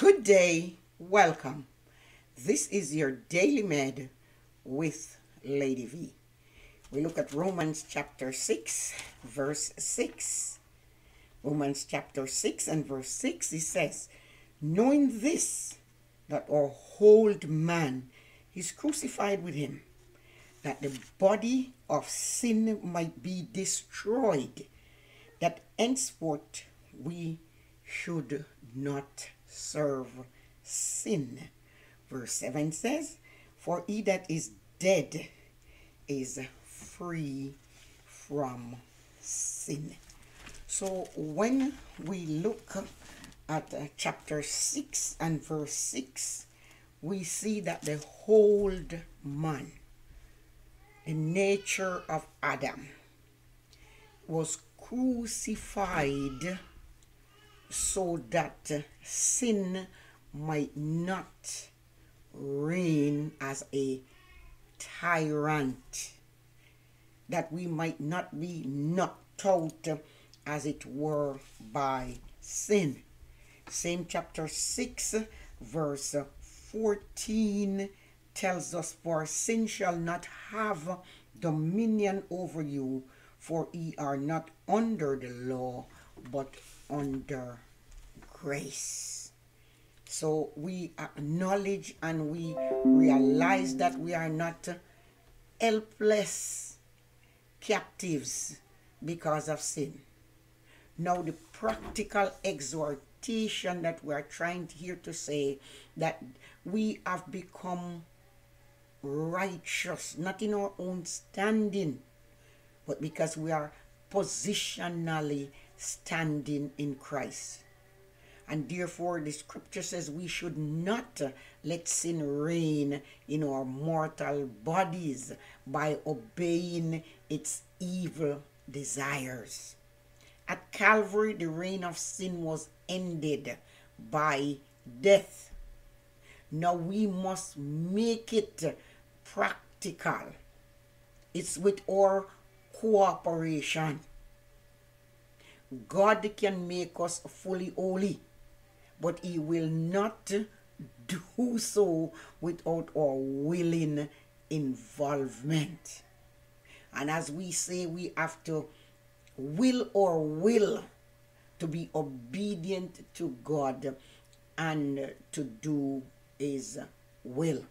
Good day, welcome. This is your Daily Med with Lady V. We look at Romans chapter 6, verse 6. Romans chapter 6 and verse 6, it says, Knowing this, that our whole man is crucified with him, that the body of sin might be destroyed, that henceforth we should not serve sin. Verse 7 says, For he that is dead is free from sin. So when we look at uh, chapter 6 and verse 6, we see that the whole man, the nature of Adam, was crucified so that sin might not reign as a tyrant, that we might not be knocked out, as it were, by sin. Same chapter 6, verse 14 tells us, For sin shall not have dominion over you, for ye are not under the law, but under grace. So we acknowledge and we realize that we are not helpless captives because of sin. Now, the practical exhortation that we are trying here to say that we have become righteous, not in our own standing, but because we are positionally standing in Christ. And therefore, the scripture says we should not let sin reign in our mortal bodies by obeying its evil desires. At Calvary, the reign of sin was ended by death. Now we must make it practical. It's with our cooperation. God can make us fully holy, but He will not do so without our willing involvement. And as we say, we have to will or will to be obedient to God and to do His will.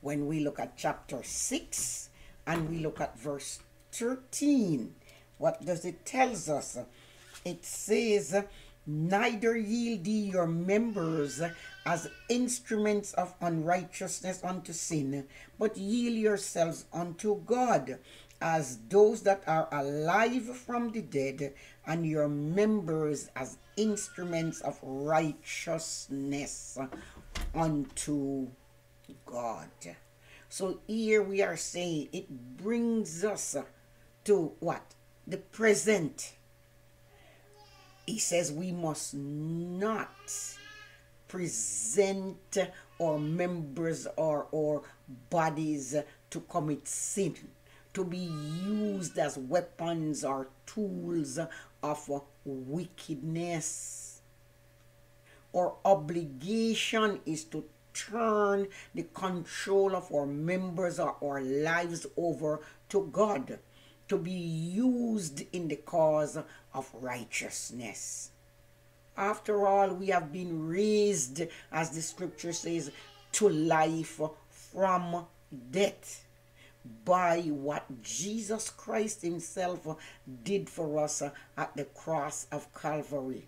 When we look at chapter 6 and we look at verse 13, what does it tells us? It says, Neither yield ye your members as instruments of unrighteousness unto sin, but yield yourselves unto God as those that are alive from the dead, and your members as instruments of righteousness unto God. So here we are saying it brings us to what? The present. He says we must not present our members or our bodies to commit sin to be used as weapons or tools of wickedness. Our obligation is to turn the control of our members or our lives over to God to be used in the cause of righteousness. After all, we have been raised, as the scripture says, to life from death by what Jesus Christ Himself did for us at the cross of Calvary.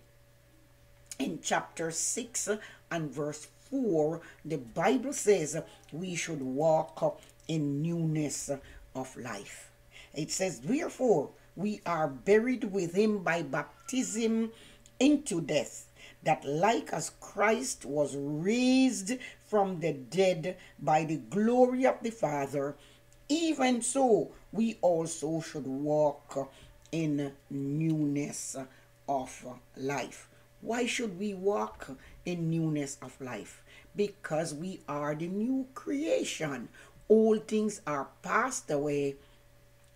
In chapter 6 and verse 4, the Bible says we should walk in newness of life. It says, Therefore, we are buried with Him by baptism into death, that like as Christ was raised from the dead by the glory of the Father, even so we also should walk in newness of life. Why should we walk in newness of life? Because we are the new creation. All things are passed away,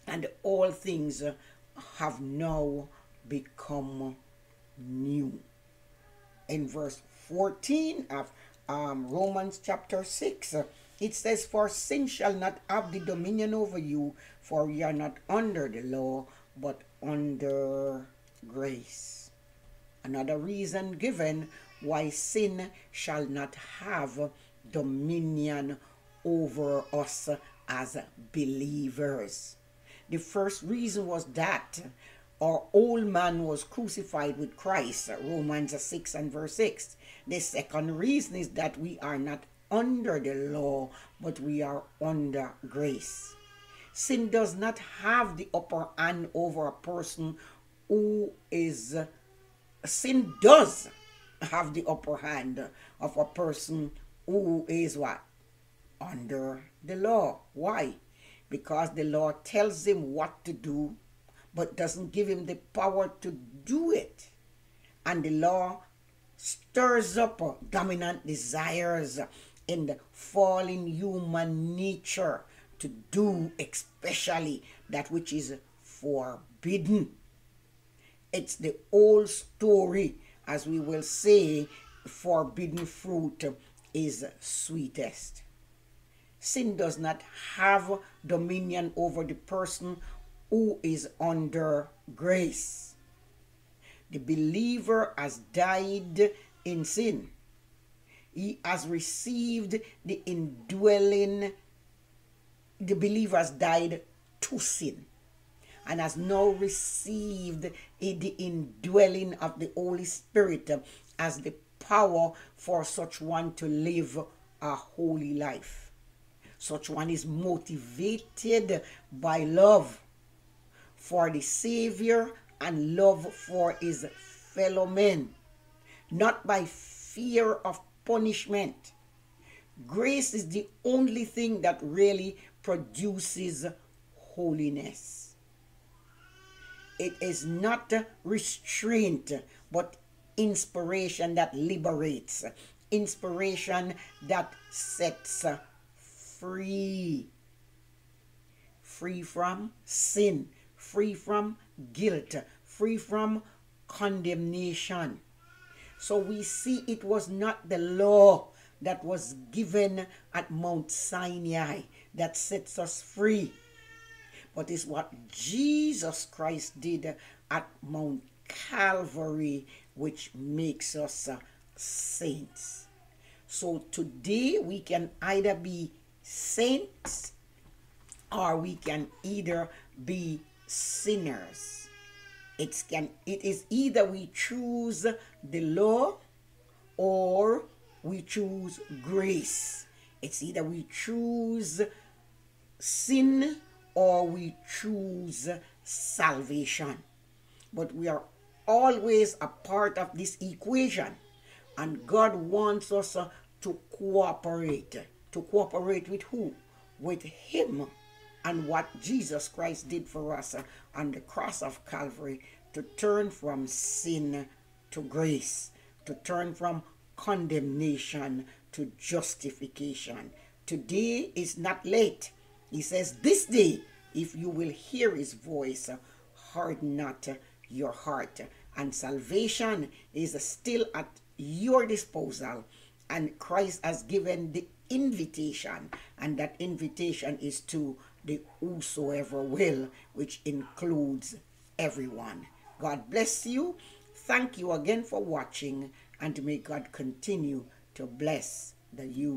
and all things have now become new. in verse 14 of um, Romans chapter 6. It says, For sin shall not have the dominion over you, for ye are not under the law, but under grace. Another reason given why sin shall not have dominion over us as believers. The first reason was that our old man was crucified with Christ, Romans 6 and verse 6. The second reason is that we are not under the law, but we are under grace. Sin does not have the upper hand over a person who is, sin does have the upper hand of a person who is what? Under the law. Why? Because the Lord tells him what to do, but doesn't give him the power to do it. And the law stirs up uh, dominant desires in the fallen human nature to do especially that which is forbidden. It's the old story, as we will say, forbidden fruit is sweetest. Sin does not have dominion over the person who is under grace. The believer has died in sin. He has received the indwelling, the believer has died to sin and has now received the indwelling of the Holy Spirit as the power for such one to live a holy life. Such one is motivated by love for the Savior and love for his fellow men, not by fear of punishment. Grace is the only thing that really produces holiness. It is not restraint, but inspiration that liberates, inspiration that sets free. Free from sin, free from guilt, free from condemnation. So we see it was not the law that was given at Mount Sinai that sets us free, but it's what Jesus Christ did at Mount Calvary which makes us saints. So today we can either be saints or we can either be sinners. It can it is either we choose the law or we choose grace. It's either we choose sin or we choose salvation. But we are always a part of this equation. And God wants us uh, to cooperate. To cooperate with who? With Him and what Jesus Christ did for us on the cross of Calvary to turn from sin to grace, to turn from condemnation to justification. Today is not late. He says, This day, if you will hear his voice, harden not your heart. And salvation is still at your disposal. And Christ has given the invitation, and that invitation is to the whosoever will, which includes everyone. God bless you. Thank you again for watching, and may God continue to bless the you.